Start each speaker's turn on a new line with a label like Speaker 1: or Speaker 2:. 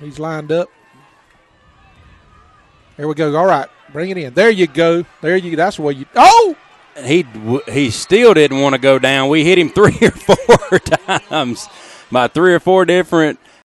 Speaker 1: He's lined up. There we go. All right, bring it in. There you go. There you. That's where you. Oh,
Speaker 2: he he still didn't want to go down. We hit him three or four times by three or four different